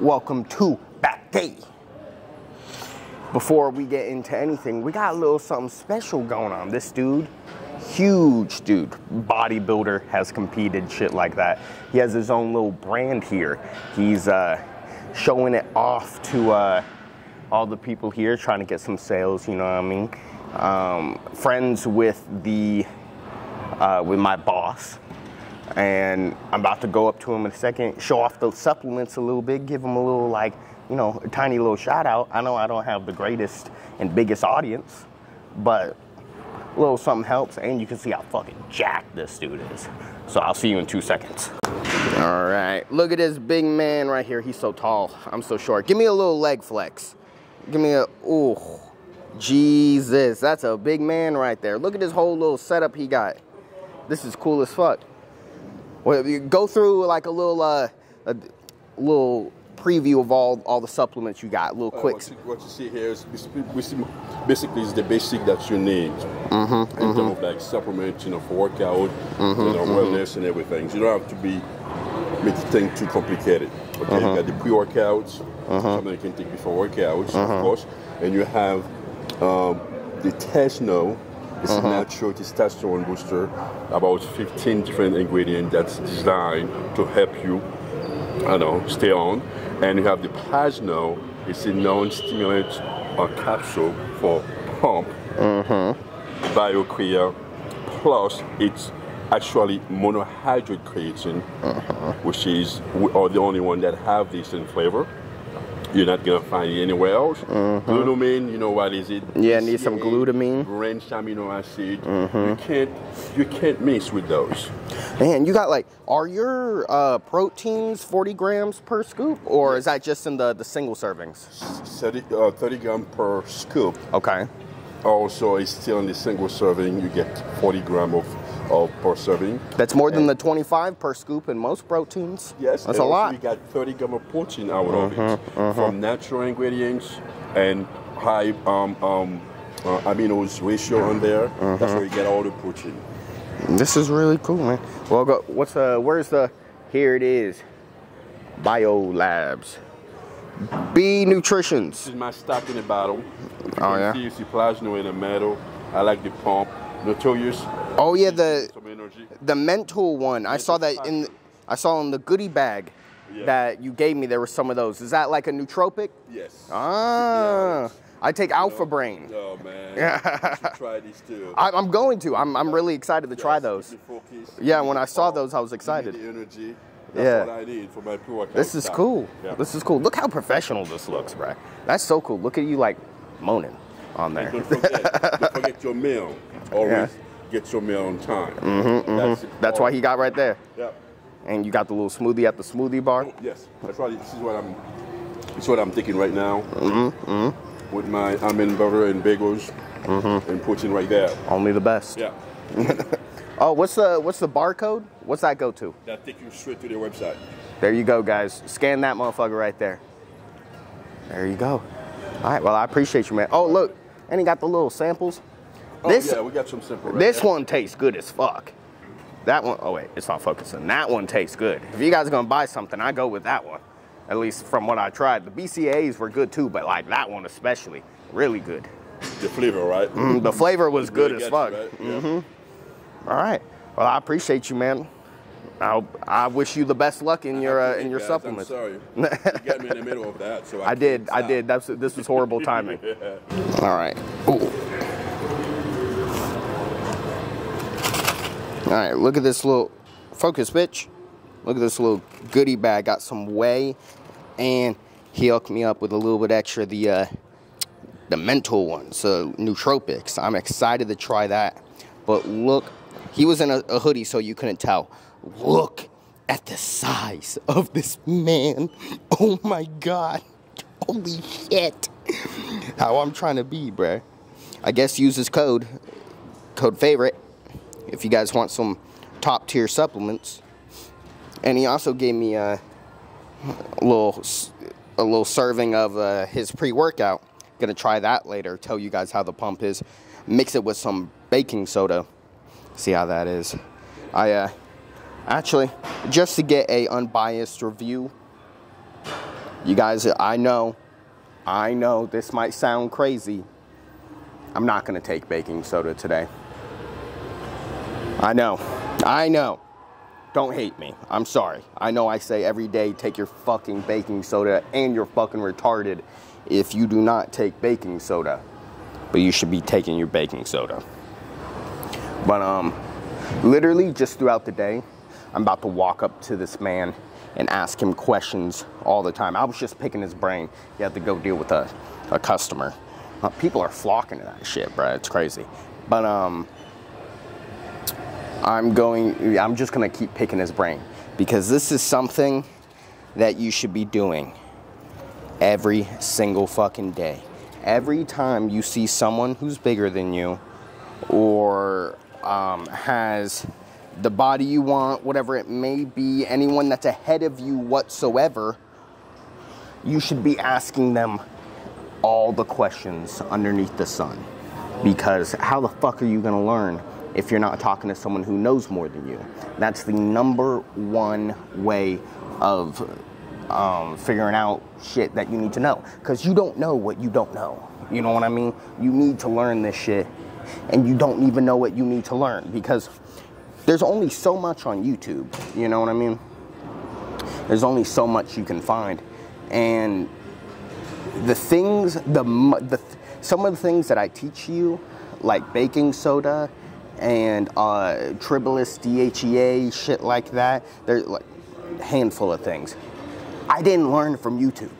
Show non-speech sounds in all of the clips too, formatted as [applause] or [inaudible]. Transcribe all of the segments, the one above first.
welcome to Back Day. Before we get into anything, we got a little something special going on. This dude, huge dude, bodybuilder, has competed, shit like that. He has his own little brand here. He's uh, showing it off to uh, all the people here, trying to get some sales, you know what I mean? Um, friends with the uh, with my boss, and I'm about to go up to him in a second, show off the supplements a little bit, give him a little like, you know, a tiny little shout out. I know I don't have the greatest and biggest audience, but a little something helps, and you can see how fucking jacked this dude is. So I'll see you in two seconds. All right, look at this big man right here. He's so tall. I'm so short. Give me a little leg flex. Give me a ooh, Jesus, that's a big man right there. Look at this whole little setup he got. This is cool as fuck. Well, you go through like a little, uh, a little preview of all all the supplements you got, little Uh, quick. what, you, what you see here is basically, is the basic that you need Mm-hmm, in terms of like supplements, you know, for workout, Mm-hmm, you know, wellness and everything. So you don't have to be make the thing too complicated. Okay, Mm-hmm. you got the pre-workouts, something you can take before workouts, Mm-hmm. of course, and you have um, the Tesno. It's Mm-hmm. a natural testosterone booster, about 15 different ingredients that's designed to help you I know, stay on. And you have the Plasno, it's a non-stimulant uh, capsule for pump, BioCrea, plus it's actually monohydrate creatine, which is we are the only one that have this in flavor. You're not gonna find it anywhere else. Glutamine, you know what is it? Yeah, need some glutamine. Branch amino acid. You can't you can't mix with those. Man, you got like, are your uh, proteins 40 grams per scoop, or is that just in the, the single servings? 30, uh, 30 gram per scoop. Okay. Also, it's still in the single serving. You get 40 gram of, of per serving. That's more than the 25 per scoop in most proteins. Yes, That's a lot. You got 30 gram of protein out of it from natural ingredients and high um, um, uh, aminos ratio on there. That's where you get all the protein. This is really cool, man. Well, go, what's uh, where's the? Here it is. Bio Labs. B Nutritions. This is my stock in the bottle. Oh, yeah? see, you see plasma in the metal. I like the pump. Notorious. Oh yeah, the Some energy. the mental one. I saw that in. I saw in the goodie bag Yeah. that you gave me. There were some of those. Is that like a nootropic? Yes. Ah, I take Alpha Brain. Oh man. you try these too. [laughs] I, I'm going to. I'm, I'm really excited to try those. keep me focused, Yeah, when I saw those, I was excited. The energy. That's Yeah. what I need for my pre-workout. This is cool. Yeah. This is cool. Look how professional this looks, bruh. That's so cool. Look at you like moaning on there. Don't forget, don't forget your meal. Always get your meal on time. Mm-hmm, That's, it. That's why he got right there. Yeah. And you got the little smoothie at the smoothie bar. Yes. That's why this is what I'm. This is what I'm taking right now. Mm-hmm, With my almond butter and bagels Mm-hmm. and protein right there. Only the best. Yeah. [laughs] Oh, what's the what's the barcode? What's that go to? That take you straight to their website. There you go, guys. Scan that motherfucker right there. There you go. All right. Well, I appreciate you, man. Oh, look, and he got the little samples. Oh This yeah, we got some simple. Right This there. one tastes good as fuck. That one, oh wait, it's not focusing. That one tastes good. If you guys are gonna buy something, I go with that one. At least from what I tried. The BCAAs were good too, but like that one especially, really good. The flavor, right? Mm, The flavor was good as fuck. you, right? Yeah. All right. Well, I appreciate you, man. I I wish you the best luck in your uh, in your Guys, supplements. I'm sorry. [laughs] you got me in the middle of that, so I, I did. can't I did. That's this was horrible timing. [laughs] All right. Ooh. All right. Look at this little focus, bitch. Look at this little goodie bag. Got some whey, and he hooked me up with a little bit extra the uh, the mental ones, so nootropics. I'm excited to try that. But look, he was in a, a hoodie, so you couldn't tell. Look at the size of this man. Oh my god. Holy shit. How I'm trying to be, bruh. I guess use this code, code favorite, if you guys want some top tier supplements. And he also gave me a, a little a little serving of uh, his pre-workout. Gonna try that later. Tell you guys how the pump is. Mix it with some baking soda. See how that is. I uh, actually just to get a unbiased review. You guys, I know, I know this might sound crazy. I'm not gonna take baking soda today. I know, I know. Don't hate me. I'm sorry. I know I say every day take your fucking baking soda and you're fucking retarded if you do not take baking soda. But you should be taking your baking soda. But um literally just throughout the day, I'm about to walk up to this man and ask him questions all the time. I was just picking his brain. He had to go deal with a, a customer. Uh, people are flocking to that shit, bro. It's crazy. But um I'm going, I'm just gonna keep picking his brain because this is something that you should be doing every single fucking day. Every time you see someone who's bigger than you or um, has the body you want, whatever it may be, anyone that's ahead of you whatsoever, you should be asking them all the questions underneath the sun. Because how the fuck are you gonna learn if you're not talking to someone who knows more than you. That's the number one way of um, figuring out shit that you need to know. Because you don't know what you don't know. You know what I mean? You need to learn this shit, and you don't even know what you need to learn because there's only so much on YouTube. You know what I mean? There's only so much you can find, and the things, the, the some of the things that I teach you, like baking soda and uh, Tribulus, DHEA, shit like that. There's like a handful of things. I didn't learn from YouTube.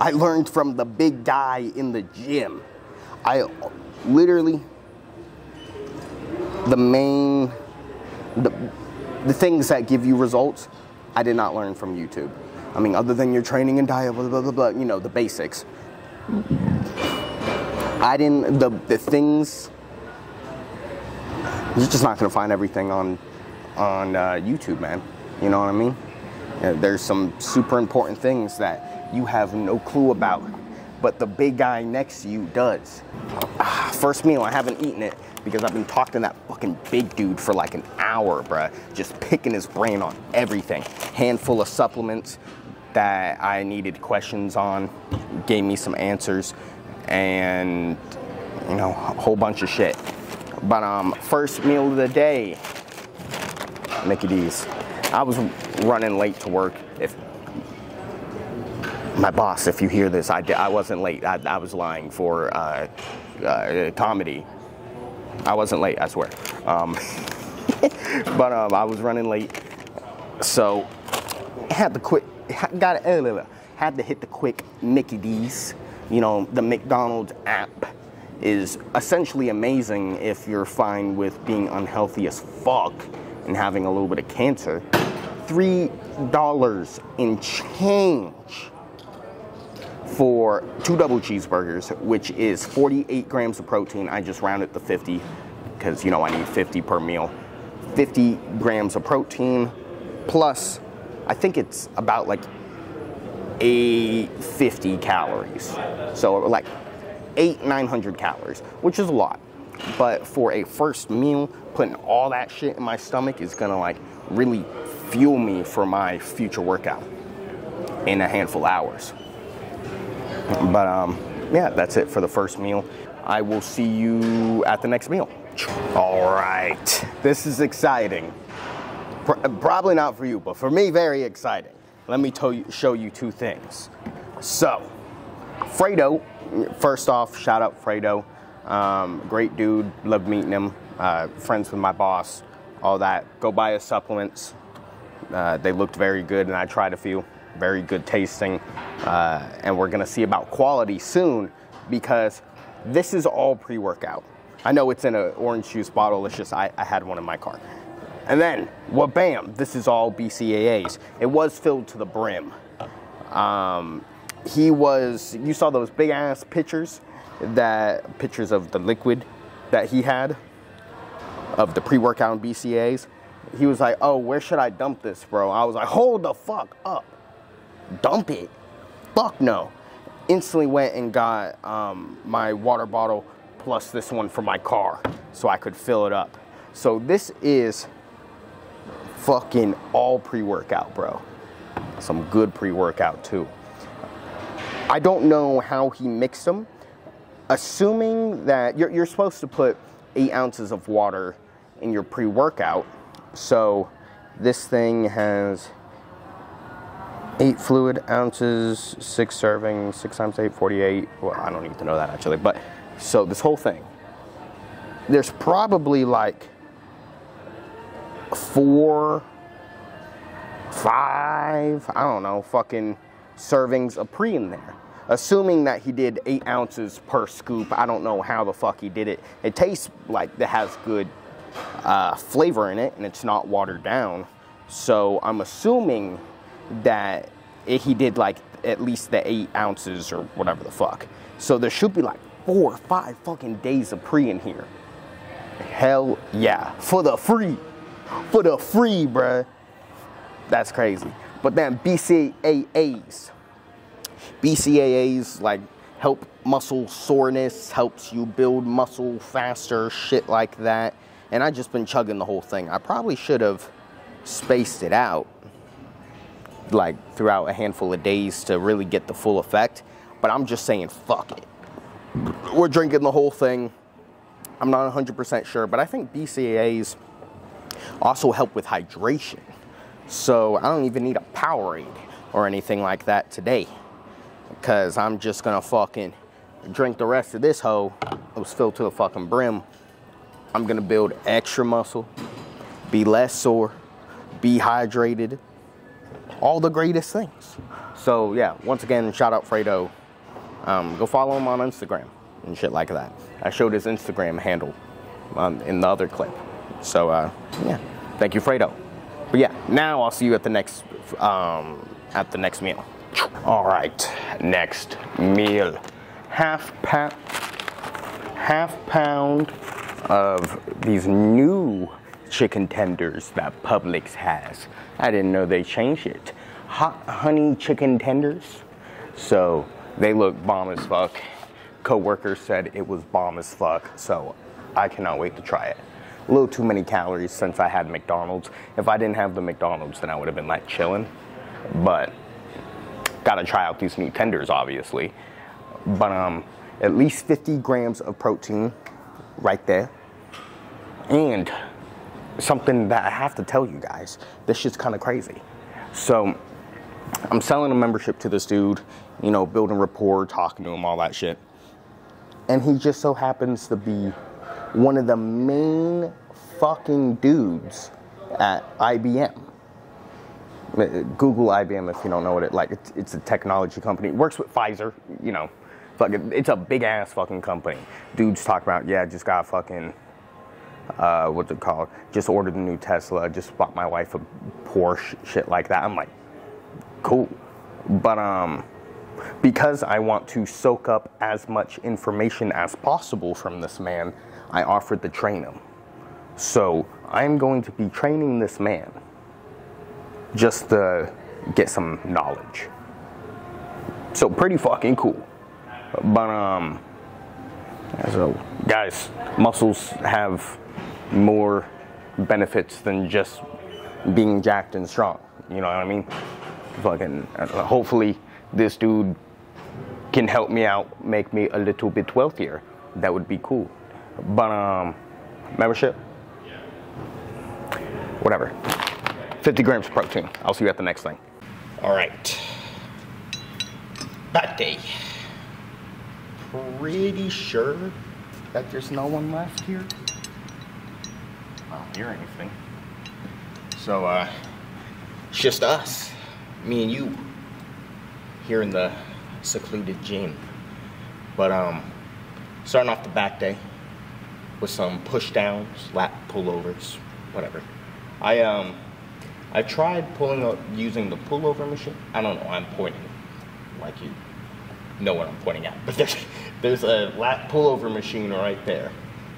I learned from the big guy in the gym. I literally, the main, the, the things that give you results, I did not learn from YouTube. I mean, other than your training and diet, blah, blah, blah, blah, you know, the basics. I didn't, the, the things you're just not gonna find everything on on uh, YouTube, man. You know what I mean? Yeah, there's some super important things that you have no clue about, but the big guy next to you does. Ah, first meal, I haven't eaten it because I've been talking to that fucking big dude for like an hour, bruh. Just picking his brain on everything. Handful of supplements that I needed questions on, gave me some answers, and you know, a whole bunch of shit. But um, first meal of the day, Mickey D's. I was running late to work. If my boss, if you hear this, I, I wasn't late. I, I was lying for uh, uh, comedy. I wasn't late, I swear. Um, [laughs] but um, I was running late, so had to quit. Got it. Uh, had to hit the quick Mickey D's. You know the McDonald's app is essentially amazing if you're fine with being unhealthy as fuck and having a little bit of cancer. Three dollars in change for two double cheeseburgers, which is 48 grams of protein. I just rounded to 50 because you know I need 50 per meal. 50 grams of protein plus, I think it's about like a 50 calories. So like eight, 900 calories, which is a lot. But for a first meal, putting all that shit in my stomach is gonna like really fuel me for my future workout in a handful of hours. But um, yeah, that's it for the first meal. I will see you at the next meal. All right, this is exciting. Probably not for you, but for me, very exciting. Let me you, show you two things. So, Fredo first off, shout out Fredo. Um, great dude. Loved meeting him. Uh, friends with my boss. All that. Go buy his supplements. Uh, they looked very good, and I tried a few. Very good tasting. Uh, and we're going to see about quality soon because this is all pre workout. I know it's in an orange juice bottle. It's just I, I had one in my car. And then, well, bam, this is all BCAAs. It was filled to the brim. Um, he was you saw those big ass pictures that pictures of the liquid that he had of the pre-workout BCAAs. He was like, "Oh, where should I dump this, bro?" I was like, "Hold the fuck up, dump it." Fuck no. Instantly went and got um, my water bottle plus this one for my car so I could fill it up. So this is fucking all pre-workout, bro. Some good pre-workout too. I don't know how he mixed them. Assuming that you're, you're supposed to put eight ounces of water in your pre workout. So this thing has eight fluid ounces, six servings, six times eight, 48. Well, I don't need to know that actually. But so this whole thing, there's probably like four, five, I don't know, fucking servings of pre in there. Assuming that he did eight ounces per scoop, I don't know how the fuck he did it. It tastes like it has good uh, flavor in it and it's not watered down. So I'm assuming that he did like at least the eight ounces or whatever the fuck. So there should be like four or five fucking days of pre in here. Hell yeah. For the free. For the free, bruh. That's crazy. But then BCAAs. BCAAs like help muscle soreness, helps you build muscle faster, shit like that. And I just been chugging the whole thing. I probably should have spaced it out like throughout a handful of days to really get the full effect. But I'm just saying, fuck it. We're drinking the whole thing. I'm not 100% sure, but I think BCAAs also help with hydration. So I don't even need a Powerade or anything like that today. Because I'm just gonna fucking drink the rest of this hoe. It was filled to the fucking brim. I'm gonna build extra muscle, be less sore, be hydrated, all the greatest things. So yeah, once again, shout out Fredo. Um, go follow him on Instagram and shit like that. I showed his Instagram handle um, in the other clip. So uh, yeah, thank you, Fredo. But yeah, now I'll see you at the next um, at the next meal. All right, next meal. Half pound, half pound of these new chicken tenders that Publix has. I didn't know they changed it. Hot honey chicken tenders. So they look bomb as fuck. Co-worker said it was bomb as fuck. So I cannot wait to try it. A little too many calories since I had McDonald's. If I didn't have the McDonald's, then I would have been like chilling. But gotta try out these new tenders, obviously. But um, at least 50 grams of protein right there. And something that I have to tell you guys, this shit's kind of crazy. So I'm selling a membership to this dude, you know, building rapport, talking to him, all that shit. And he just so happens to be one of the main fucking dudes at IBM. Uh, Google IBM if you don't know what it like. It's, it's a technology company. It works with Pfizer, you know. Fucking, it's a big ass fucking company. Dudes talk about yeah, just got fucking uh, what's it called? Just ordered a new Tesla. Just bought my wife a Porsche, shit like that. I'm like, cool. But um, because I want to soak up as much information as possible from this man, I offered to train him. So I'm going to be training this man just to get some knowledge. So pretty fucking cool. But um, so guys, muscles have more benefits than just being jacked and strong. You know what I mean? Fucking, hopefully, this dude can help me out, make me a little bit wealthier. That would be cool. But, um, membership? Whatever. 50 grams of protein. I'll see you at the next thing. All right. That day. Pretty sure that there's no one left here. I don't hear anything. So, uh, it's just us, me and you, here in the secluded gym. But, um, starting off the back day with some push downs, lat pullovers, whatever. I, um, I tried pulling up using the pullover machine. I don't know, I'm pointing like you know what I'm pointing at. But there's, there's a lat pullover machine right there.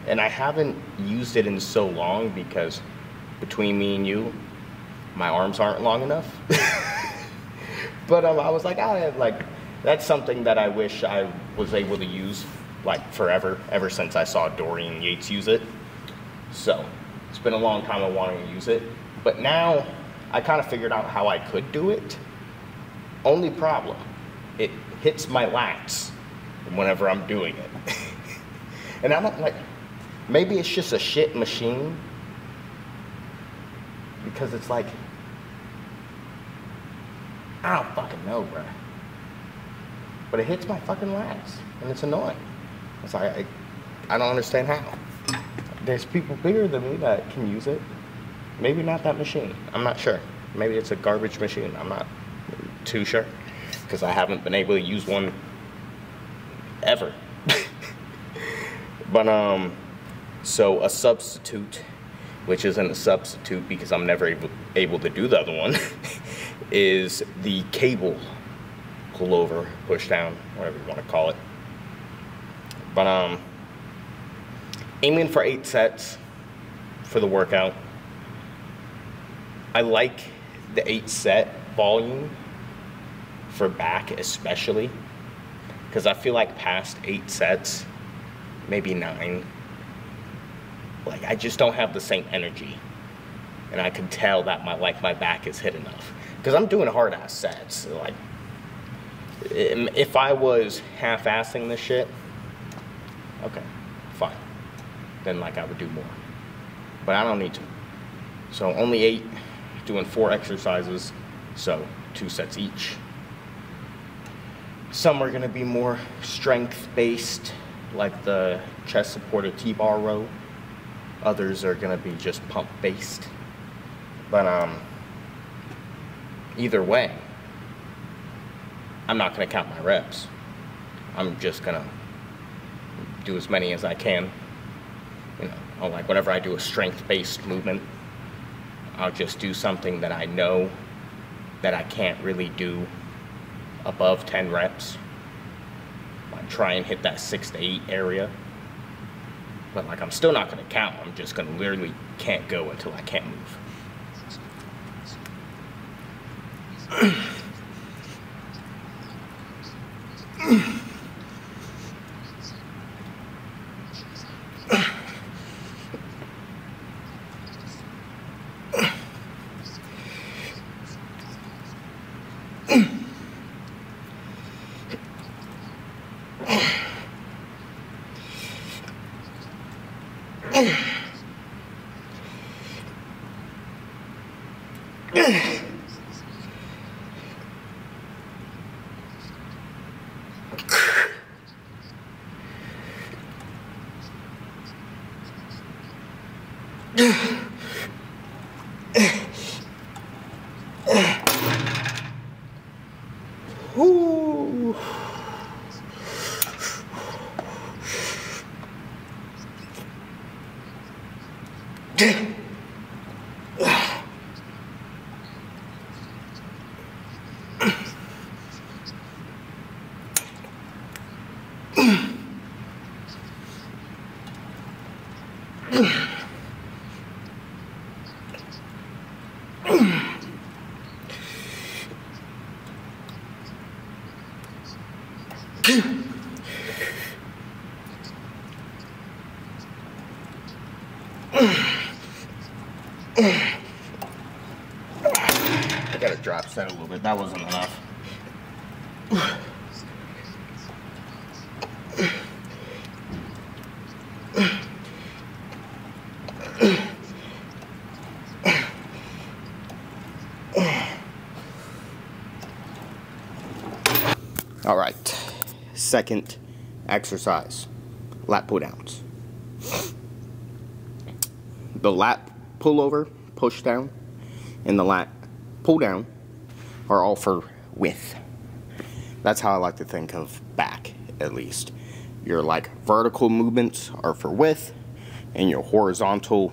And I haven't used it in so long because between me and you, my arms aren't long enough. [laughs] but um, I was like, I have like, that's something that I wish I was able to use like forever, ever since I saw Dorian Yates use it. So it's been a long time of wanting to use it. But now I kind of figured out how I could do it. Only problem, it hits my lats whenever I'm doing it. [laughs] and I'm like, maybe it's just a shit machine because it's like, I don't fucking know, bro. But it hits my fucking legs and it's annoying. It's like, I, I don't understand how. There's people bigger than me that can use it. Maybe not that machine. I'm not sure. Maybe it's a garbage machine. I'm not too sure because I haven't been able to use one ever. [laughs] but um, so a substitute, which isn't a substitute because I'm never able, to do the other one, [laughs] is the cable pull over, push down, whatever you want to call it. But um, aiming for eight sets for the workout. I like the eight set volume for back especially because I feel like past eight sets, maybe nine, like I just don't have the same energy, and I can tell that my like my back is hit enough because I'm doing hard ass sets. Like um, if I was half assing this shit, okay, fine, then like I would do more, but I don't need to. So only eight, doing four exercises, so two sets each. Some are going to be more strength based, like the chest supported T bar row. Others are going to be just pump based. But um, either way, I'm not going to count my reps. I'm just going to do as many as I can. You know, like whenever I do a strength based movement, I'll just do something that I know that I can't really do above 10 reps. I try and hit that six to eight area. But like I'm still not gonna count. I'm just gonna literally can't go until I can't move. [clears throat] Drop That wasn't enough. All right, second exercise, lat pull downs. The lat pullover, push down, and the lat pull down are all for width. That's how I like to think of back, at least. Your like vertical movements are for width, and your horizontal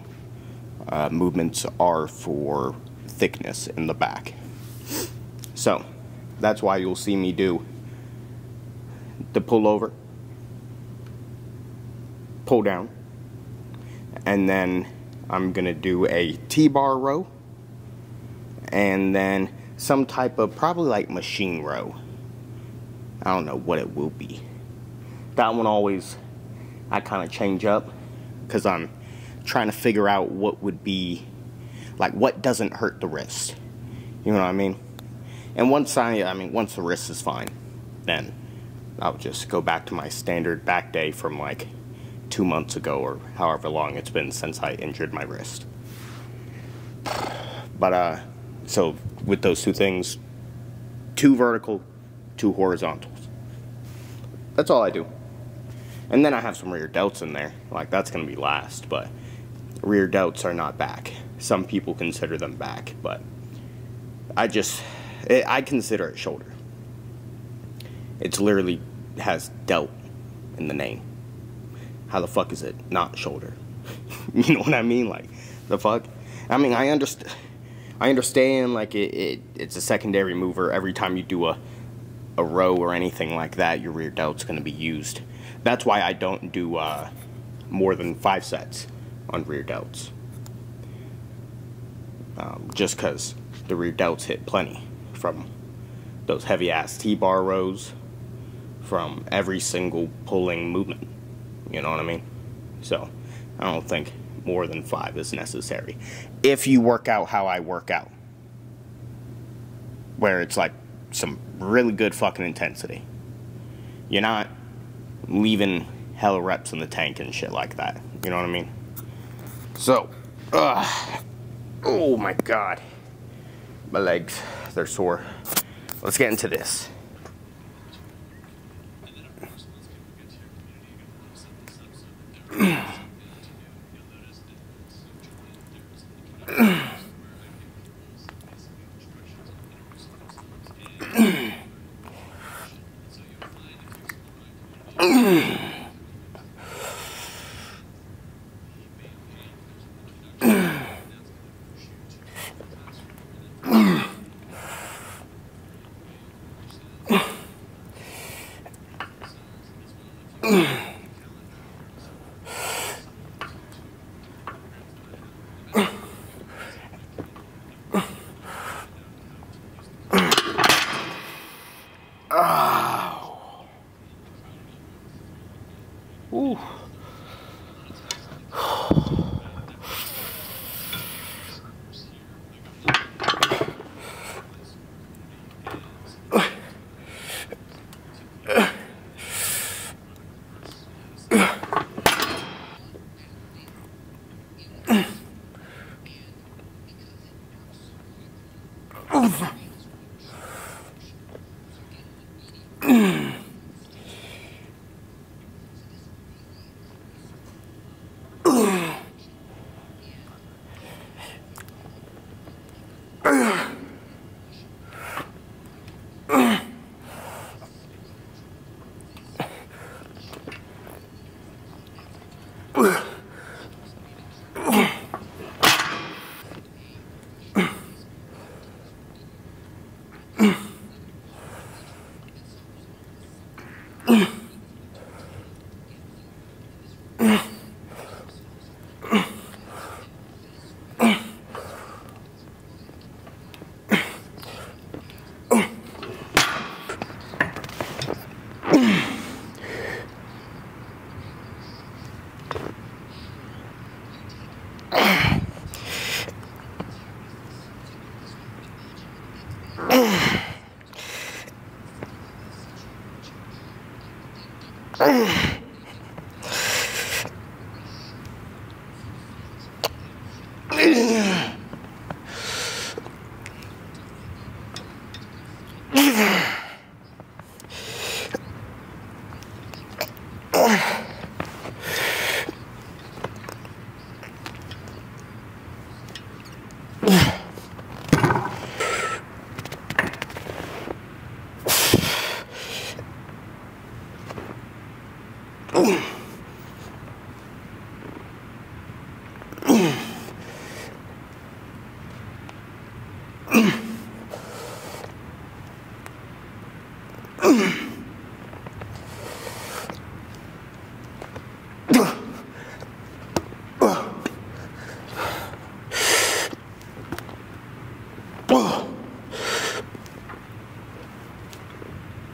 uh, movements are for thickness in the back. So that's why you'll see me do the pull over, pull down, and then I'm gonna do a T-bar row, and then some type of probably like machine row. I don't know what it will be. That one always I kind of change up because I'm trying to figure out what would be like what doesn't hurt the wrist. You know what I mean? And once I, I mean, once the wrist is fine, then I'll just go back to my standard back day from like two months ago or however long it's been since I injured my wrist. [sighs] But uh, so with those two things, two vertical, two horizontals. That's all I do. And then I have some rear delts in there. Like that's gonna be last, but rear delts are not back. Some people consider them back, but I just eh, I consider it shoulder. It's literally has delt in the name. How the fuck is it not shoulder? [laughs] you know what I mean? Like the fuck. I mean, I understand. I understand. Like it, it, it's a secondary mover. Every time you do a a row or anything like that, your rear delt's going to be used. That's why I don't do uh, more than five sets on rear delts. Um, just because the rear delts hit plenty from those heavy ass T-bar rows, from every single pulling movement. You know what I mean? So I don't think more than five is necessary. If you work out how I work out, where it's like some really good fucking intensity. You're not leaving hella reps in the tank and shit like that. You know what I mean? So, oh my god. My legs, they're sore. Let's get into this. [clears throat] Ugh. [clears throat]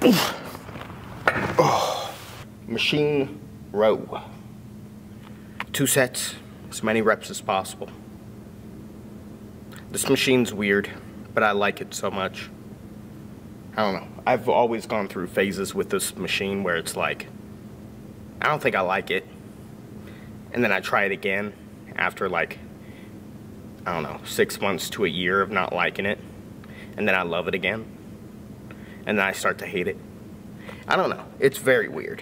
Oh. machine row. Two sets, as many reps as possible. This machine's weird, but I like it so much. I don't know. I've always gone through phases with this machine where it's like, I don't think I like it. And then I try it again after like, I don't know, six months to a year of not liking it. And then I love it again. And then I start to hate it. I don't know. It's very weird.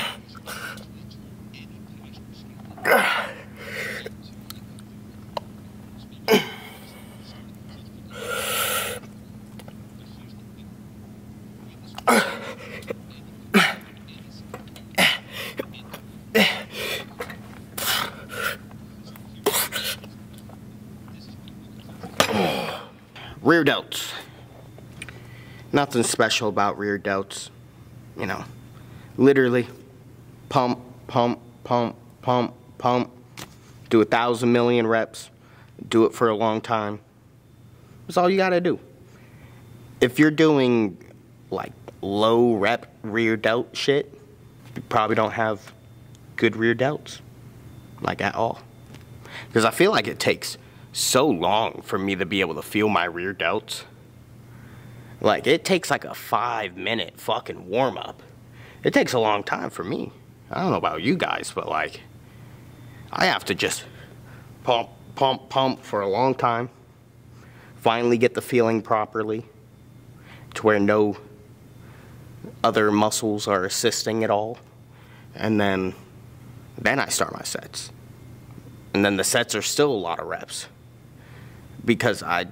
Rear delts. Nothing special about rear delts. You know, literally pump, pump, pump, pump, pump. Do a thousand million reps. Do it for a long time. That's all you gotta do. If you're doing like low rep rear delt shit, you probably don't have good rear delts. Like at all. Because I feel like it takes so long for me to be able to feel my rear delts. Like, it takes like a five minute fucking warm up. It takes a long time for me. I don't know about you guys, but like, I have to just pump, pump, pump for a long time. Finally get the feeling properly to where no other muscles are assisting at all. And then, then I start my sets. And then the sets are still a lot of reps because I,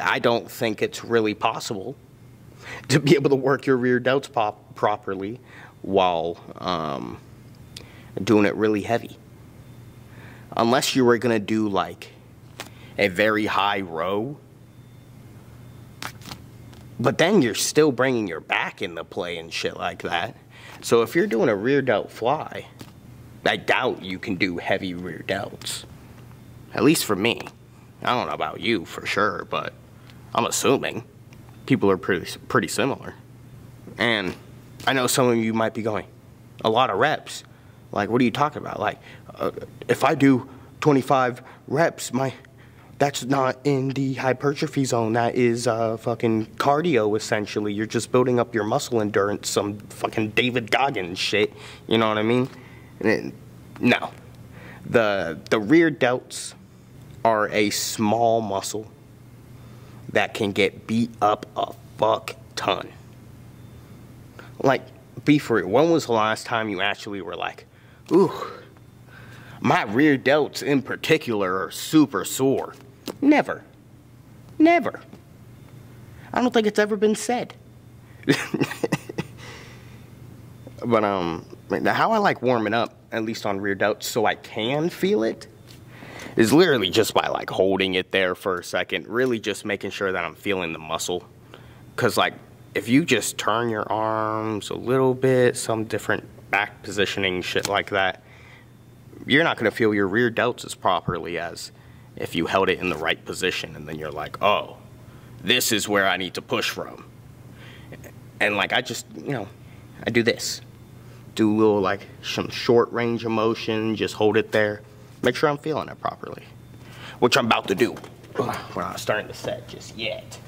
I don't think it's really possible to be able to work your rear delts pop properly while um, doing it really heavy. Unless you were going to do like a very high row. But then you're still bringing your back into play and shit like that. So if you're doing a rear delt fly, I doubt you can do heavy rear delts. At least for me. I don't know about you for sure, but I'm assuming people are pretty pretty similar. And I know some of you might be going, a lot of reps. Like, what are you talking about? Like, uh, if I do 25 reps, my that's not in the hypertrophy zone. That is uh, fucking cardio, essentially. You're just building up your muscle endurance, some fucking David Goggins shit. You know what I mean? It, no. The, the rear delts are a small muscle that can get beat up a fuck ton. Like, be it. When was the last time you actually were like, ooh, my rear delts in particular are super sore? Never. Never. I don't think it's ever been said. [laughs] but um, how I like warming up, at least on rear delts, so I can feel it, is literally just by like holding it there for a second, really just making sure that I'm feeling the muscle. Cause like if you just turn your arms a little bit, some different back positioning, shit like that, you're not gonna feel your rear delts as properly as if you held it in the right position and then you're like, oh, this is where I need to push from. And like I just, you know, I do this. Do a little like some short range of motion, just hold it there Make sure I'm feeling it properly, which I'm about to do. We're not starting the set just yet.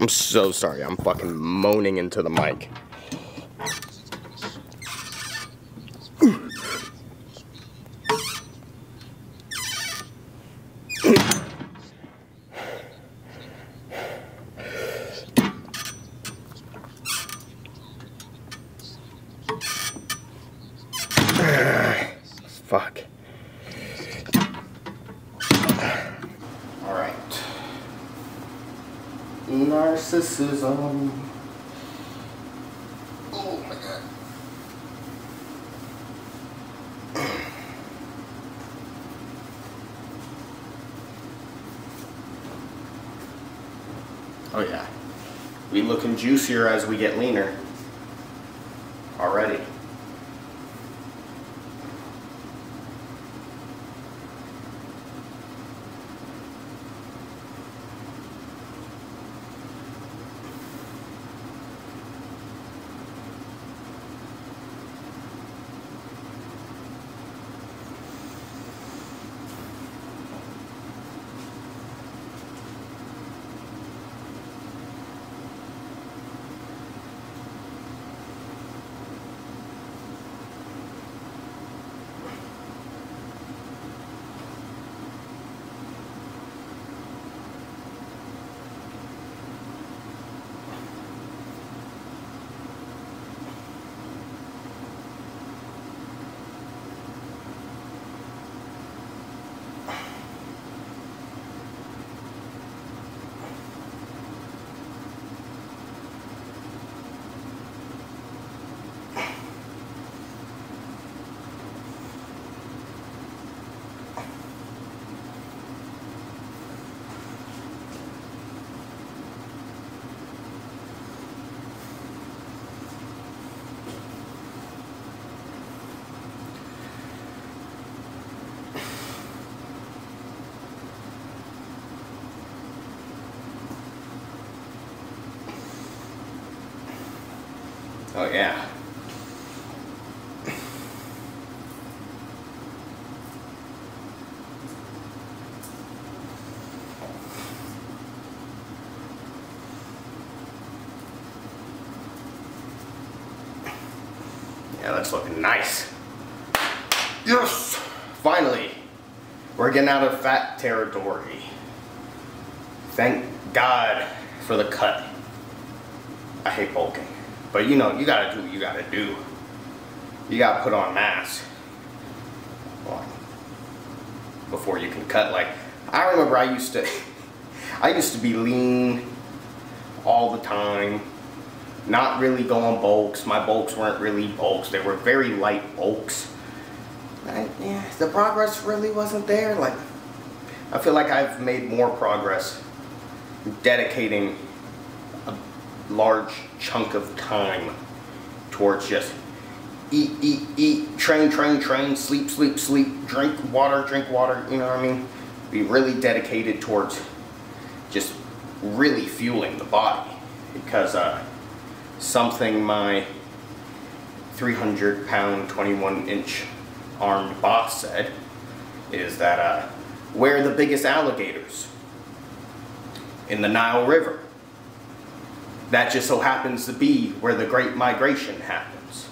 I'm so sorry. I'm fucking moaning into the mic. Fuck. All right. Narcissism. Um, oh my god. Oh yeah. We looking juicier as we get leaner. Finally, we're getting out of fat territory. Thank God for the cut. I hate bulking. But you know, you gotta do what you gotta do. You gotta put on mass. Before you can cut. Like, I remember I used to, [laughs] I used to be lean all the time. Not really going bulks. My bulks weren't really bulks. They were very light bulks. Yeah, the progress really wasn't there. Like, I feel like I've made more progress dedicating a large chunk of time towards just eat, eat, eat, train, train, train, sleep, sleep, sleep, drink water, drink water, you know what I mean? Be really dedicated towards just really fueling the body because uh, something my 300 pound, 21 inch armed boss said is that uh, where are the biggest alligators? In the Nile River. That just so happens to be where the Great Migration happens.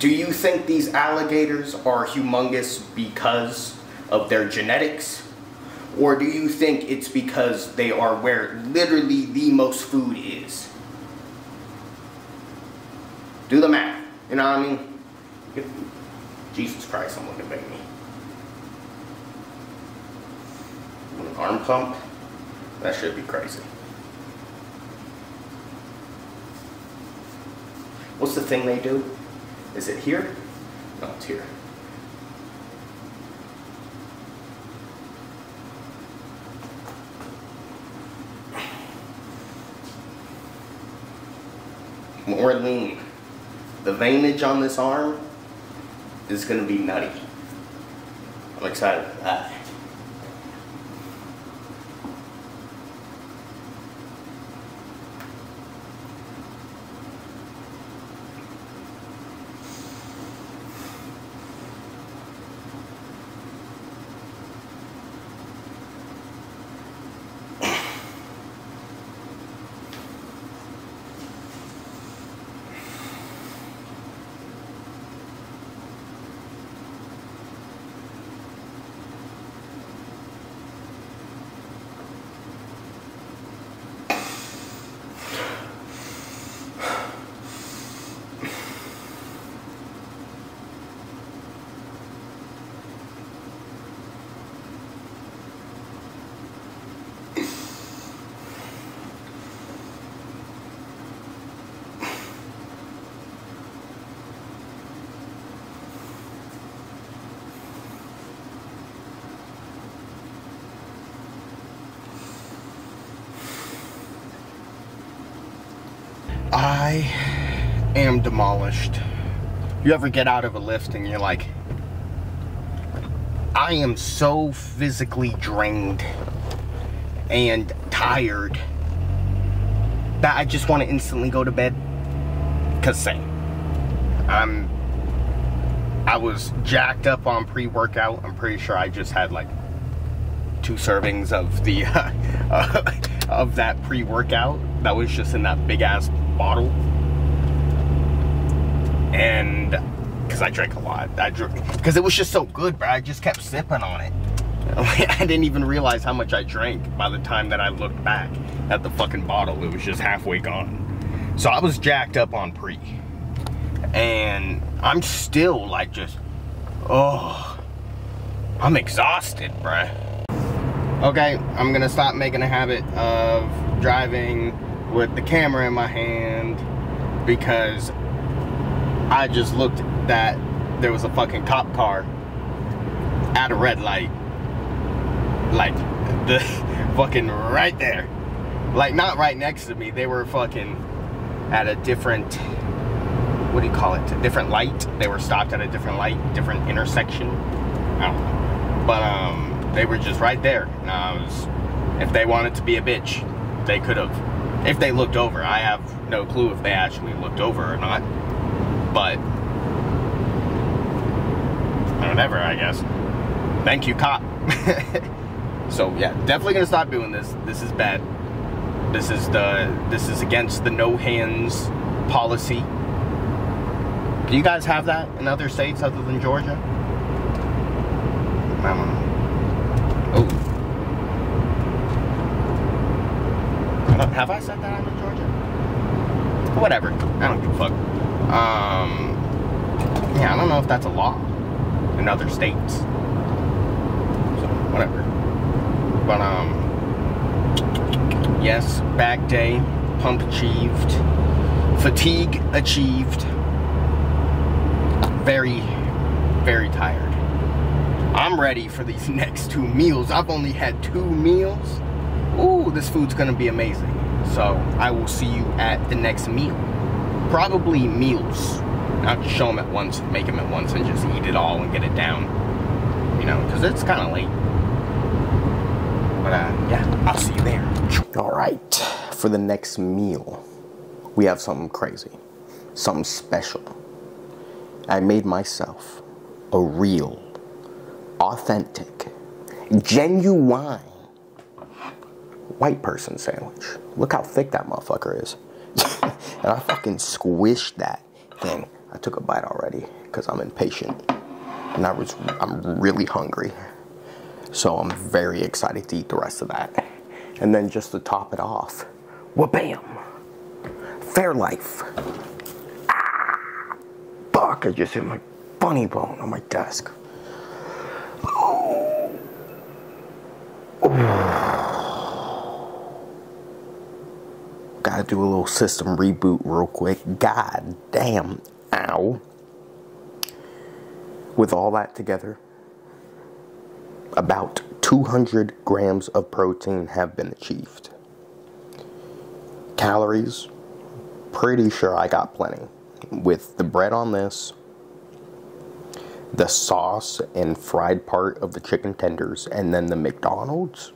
Do you think these alligators are humongous because of their genetics? Or do you think it's because they are where literally the most food is? Do the math. You know what I mean? Jesus Christ, I'm looking me. An arm pump? That should be crazy. What's the thing they do? Is it here? No, it's here. More lean. The veinage on this arm is going to be nutty. I'm excited for that. I am demolished. You ever get out of a lift and you're like, I am so physically drained and tired that I just want to instantly go to bed. Cause same. I'm I was jacked up on pre-workout. I'm pretty sure I just had like two servings of the [laughs] uh, of that pre-workout that was just in that big ass bottle. And because I drank a lot, I drank because it was just so good, bro. I just kept sipping on it. [laughs] I didn't even realize how much I drank by the time that I looked back at the fucking bottle. It was just halfway gone. So I was jacked up on pre. And I'm still like just, oh, I'm exhausted, bruh. Okay, I'm gonna stop making a habit of driving with the camera in my hand because I just looked that there was a fucking cop car at a red light. Like the [laughs] fucking right there. Like not right next to me. They were fucking at a different what do you call it? A different light. They were stopped at a different light, different intersection. I don't know. But um they were just right there. And I was if they wanted to be a bitch, they could have if they looked over. I have no clue if they actually looked over or not. But whatever, I guess. Thank you, cop. [laughs] so yeah, definitely gonna stop doing this. This is bad. This is the this is against the no hands policy. Do you guys have that in other states other than Georgia? I don't know. Oh. Have I said that I'm in Georgia? Whatever. I don't give a fuck. Um, yeah, I don't know if that's a law in other states. So, whatever. But, um, yes, back day, pump achieved, fatigue achieved. Very, very tired. I'm ready for these [laughs] next two meals. I've only had two meals. Ooh, this food's gonna be amazing. So I will see you at the next meal. Probably meals. Not just show them at once, make them at once, and just eat it all and get it down. You know, because it's kind of late. But uh, yeah, I'll see you there. All right, for the next meal, we have something crazy, something special. I made myself a real, authentic, genuine white person sandwich. Look how thick that motherfucker is. [laughs] and I fucking squished that thing. I took a bite already because I'm impatient. And I was, I'm really hungry. So I'm very excited to eat the rest of that. And then just to top it off, wha-bam! Fairlife. Ah, fuck, I just hit my funny bone on my desk. Gotta do a little system reboot real quick. God damn. Ow. With all that together, about 200 grams of protein have been achieved. Calories, pretty sure I got plenty. With the bread on this, the sauce and fried part of the chicken tenders, and then the McDonald's,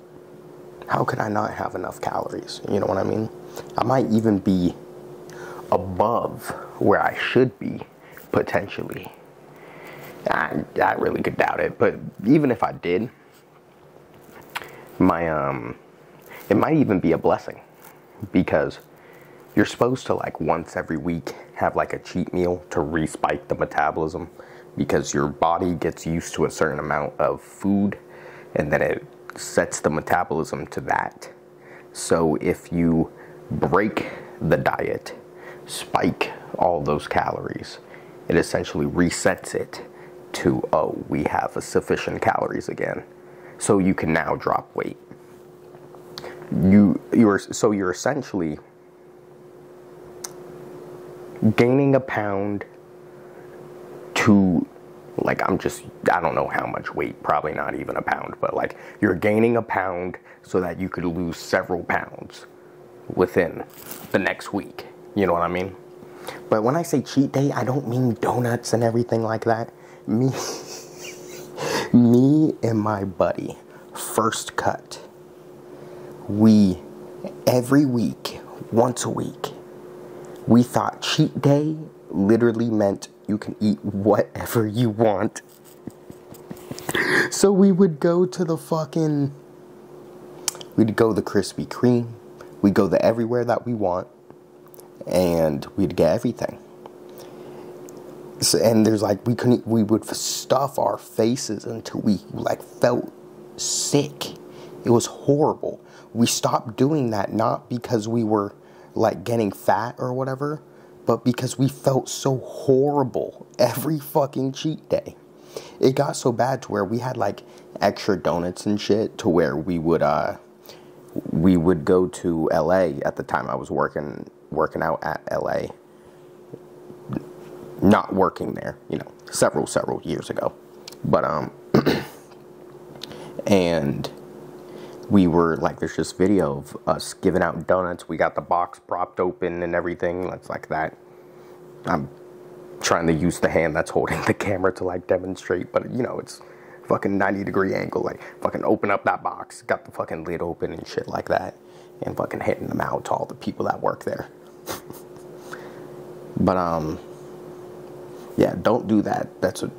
how could I not have enough calories? You know what I mean? I might even be above where I should be, potentially. I, I really could doubt it, but even if I did, my um, it might even be a blessing because you're supposed to like once every week have like a cheat meal to respike the metabolism because your body gets used to a certain amount of food and then it sets the metabolism to that. So if you break the diet, spike all those calories, it essentially resets it to, oh, we have a sufficient calories again. So you can now drop weight. You you're so you're essentially gaining a pound to like I'm just I don't know how much weight, probably not even a pound, but like you're gaining a pound so that you could lose several pounds within the next week. You know what I mean? But when I say cheat day, I don't mean donuts and everything like that. Me [laughs] me and my buddy first cut. We every week, once a week, we thought cheat day literally meant you can eat whatever you want. So we would go to the fucking we'd go the Krispy Kreme, we'd go the everywhere that we want, and we'd get everything. So, and there's like we couldn't we would stuff our faces until we like felt sick. It was horrible. We stopped doing that not because we were like getting fat or whatever, but because we felt so horrible every fucking cheat day. It got so bad to where we had like extra donuts and shit to where we would uh we would go to LA at the time I was working working out at LA. Not working there, you know, several several years ago. But um [clears throat] and we were like there's this video of us giving out donuts we got the box propped open and everything it's like that i'm trying to use the hand that's holding the [laughs] camera to like demonstrate but you know it's fucking 90 degree angle like fucking open up that box got the fucking lid open and shit like that and fucking hitting them out to all the people that work there [laughs] but um yeah don't do that that's a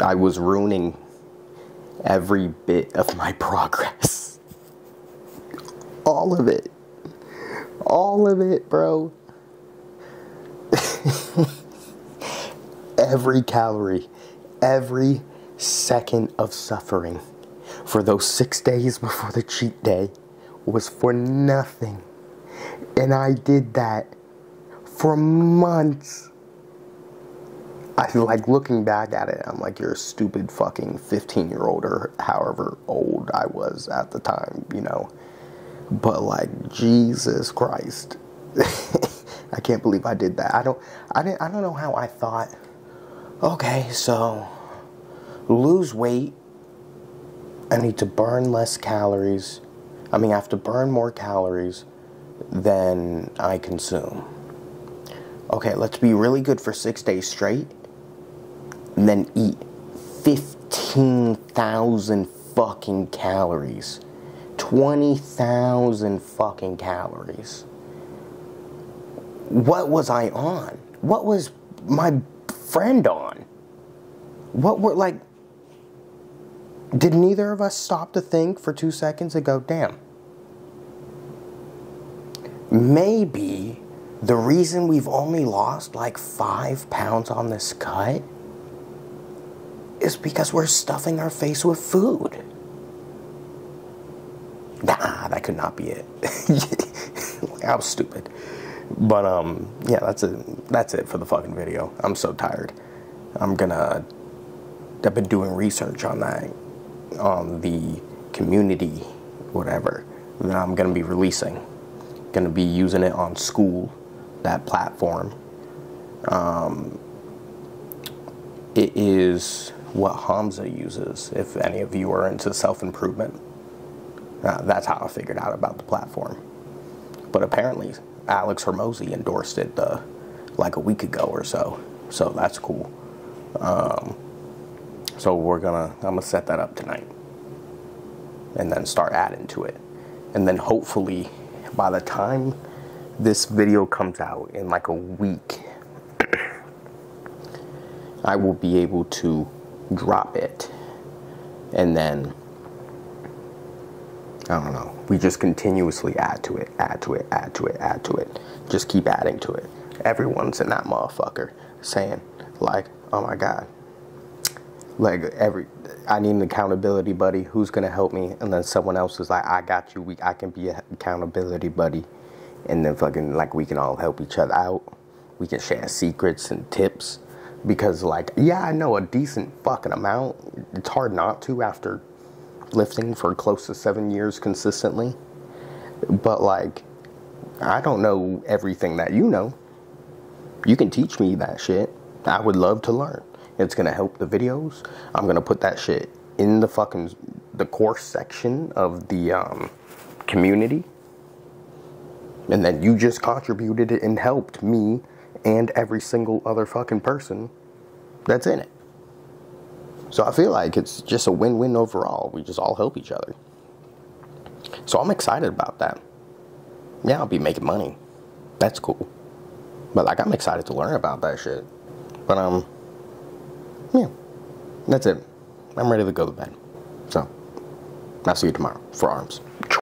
i was ruining every bit of my [laughs] progress. All of it. All of it, bro. [laughs] every calorie, every second of suffering for those six days before the cheat day was for nothing. And I did that for months. I like looking back at it, I'm like, you're a stupid fucking 15 year old or however old I was at the time, you know. But like, Jesus Christ. [laughs] I can't believe I did that. I don't I didn't I don't know how I thought okay, so lose weight. I need to burn less calories. I mean, I have to burn more calories than I consume. Okay, let's be really good for 6 days straight and then eat 15,000 fucking calories. 20,000 fucking calories. What was I on? What was my friend on? What were like did neither of us stop to think for 2 seconds and go, "Damn. Maybe the reason we've only lost like 5 pounds on this cut is because we're stuffing our face with food. Nah, that could not be it. [laughs] I was stupid. But um, yeah, that's it. That's it for the fucking video. I'm so tired. I'm gonna. I've been doing research on that, on the community, whatever. That I'm gonna be releasing. Gonna be using it on Skool, that platform. Um, it is what Hamza uses. If any of you are into self improvement, uh, that's how I figured out about the platform. But apparently, Alex Hormozi endorsed it uh, like a week ago or so. So that's cool. Um, so we're gonna, I'm gonna set that up tonight and then start adding to it. And then hopefully by the time this video comes out in like a week, [clears throat] I will be able to drop it and then I don't know. We just continuously add to it, add to it, add to it, add to it. Just keep adding to it. Everyone's in that motherfucker saying, like, oh my God. Like every I need an accountability buddy. Who's gonna help me? And then someone else is like, I got you. We I can be an accountability buddy. And then fucking like we can all help each other out. We can share secrets and tips. Because like, yeah, I know a decent fucking amount. It's hard not to after lifting for close to seven years consistently. But like, I don't know everything that you know. You can teach me that shit. I would love to learn. It's gonna help the videos. I'm gonna put that shit in the fucking the course section of the um, community. And then you just contributed it and helped me and every single other fucking person that's in it. So I feel like it's just a win win overall. We just all help each other. So I'm excited about that. Yeah, I'll be making money. That's cool. But like I'm excited to learn about that shit. But um yeah. That's it. I'm ready to go to bed. So I'll see you tomorrow for arms.